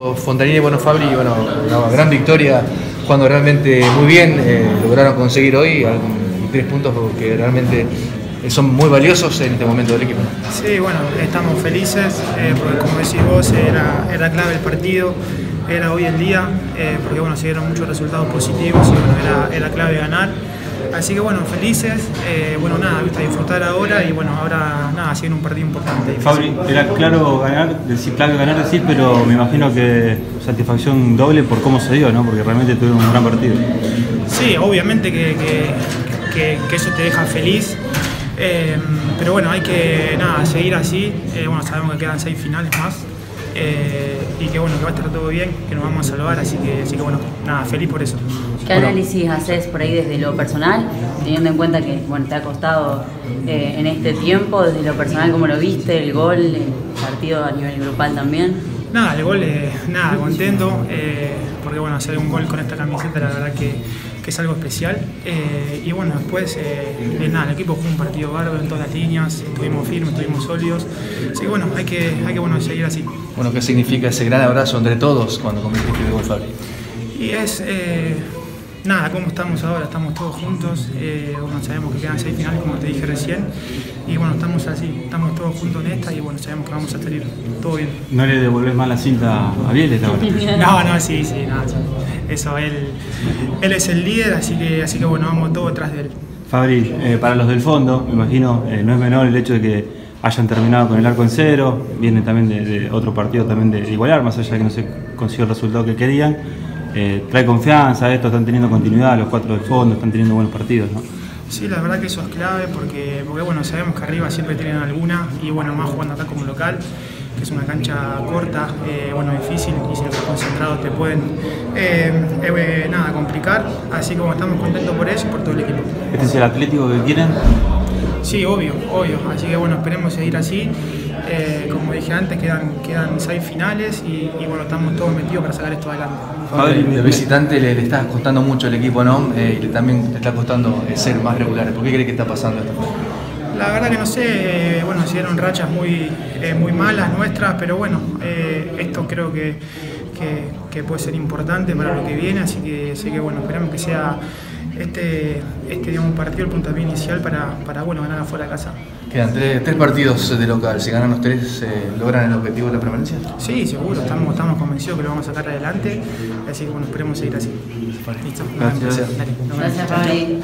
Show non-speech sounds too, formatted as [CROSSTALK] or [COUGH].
Fontanini bueno Fabri, bueno, una gran victoria, jugando realmente muy bien, eh, lograron conseguir hoy tres puntos que realmente son muy valiosos en este momento del equipo. Sí, bueno, estamos felices eh, porque como decís vos era, era clave el partido, era hoy el día, eh, porque bueno, se dieron muchos resultados positivos y bueno, era, era clave ganar. Así que bueno, felices, eh, bueno nada, viste, a disfrutar ahora y bueno, ahora nada, sigue un partido importante. Fabri, era claro ganar, decir, clave ganar, decir, pero me imagino que satisfacción doble por cómo se dio, ¿no? Porque realmente tuvieron un gran partido. Sí, obviamente que, que- que- que eso te deja feliz. eh, pero bueno, hay que nada, seguir así. Eh, bueno, sabemos que quedan seis finales más. Eh, y que bueno, que va a estar todo bien, que nos vamos a salvar, así que, así que bueno, nada, feliz por eso. ¿Qué análisis haces por ahí desde lo personal, teniendo en cuenta que bueno, te ha costado eh, en este tiempo, desde lo personal, cómo lo viste, el gol, el partido a nivel grupal también? Nada, el gol, eh, nada, contento, eh, porque bueno, hacer un gol con esta camiseta la verdad que, que es algo especial. Eh, y bueno, después, eh, eh, nada, el equipo jugó un partido bárbaro en todas las líneas, estuvimos firmes, estuvimos sólidos. Así que bueno, hay que, hay que bueno, seguir así. Bueno, ¿qué significa ese gran abrazo entre todos cuando convertiste el gol Fabri? Y es, eh, nada, como estamos ahora, estamos todos juntos, eh, bueno, sabemos que quedan seis finales, como te dije recién, y bueno, estamos así, estamos todos juntos en esta y bueno, sabemos que vamos a salir todo bien. No le devolvés más la cinta a Bieles ahora. [LAUGHS] No, no, sí, sí, nada, sí. Eso, él, él es el líder, así que, así que bueno, vamos todos detrás de él. Fabri, eh, para los del fondo, me imagino, eh, no es menor el hecho de que hayan terminado con el arco en cero, viene también de, de otro partido también de igualar, más allá de que no se consiguió el resultado que querían. Eh, trae confianza, esto están teniendo continuidad, los cuatro del fondo están teniendo buenos partidos, ¿no? Sí, la verdad que eso es clave porque, porque bueno, sabemos que arriba siempre tienen alguna y bueno, más jugando acá como local, es una cancha corta, eh, bueno, difícil y si no estás concentrado te pueden, eh, eh, nada, complicar, así como estamos contentos por eso y por todo el equipo. ¿Este es el Atlético que quieren? Sí, obvio, obvio, así que bueno, esperemos seguir así. Eh, como dije antes, quedan, quedan seis finales y, y bueno, estamos todos metidos para sacar esto adelante. Fabri, de visitante le, le está costando mucho al equipo, ¿no? Eh, y también le está costando ser más regulares. ¿Por qué cree que está pasando esto? La verdad que no sé, eh, bueno, se dieron rachas muy, eh, muy malas nuestras, pero bueno, eh, esto creo que, que- que puede ser importante para lo que viene, así que, así que bueno, esperamos que sea este, este digamos, partido el puntapié inicial para, para bueno, ganar afuera de casa. Quedan tres, tres partidos de local. Si ganan los tres, eh, ¿logran el objetivo de la permanencia? Sí, seguro, estamos, estamos convencidos que lo vamos a sacar adelante, así que bueno, esperemos seguir así. Listo, Gracias. Gracias, Fabri.